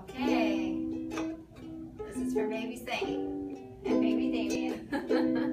Okay. This is for baby Saint and baby Damien.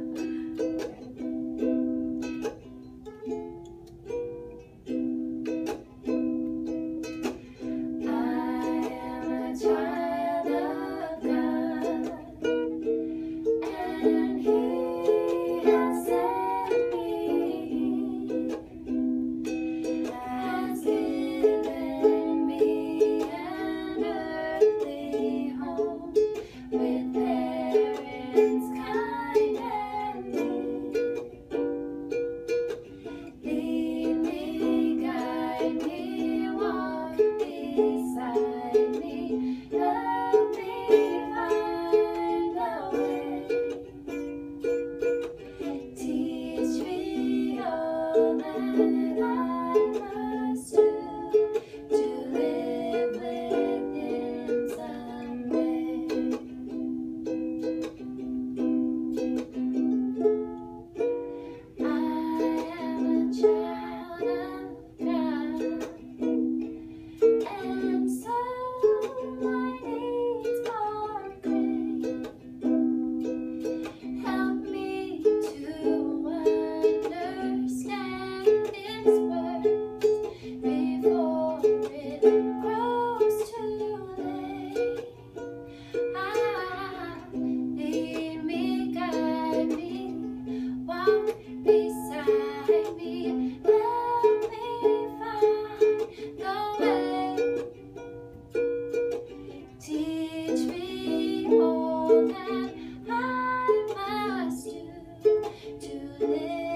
to live.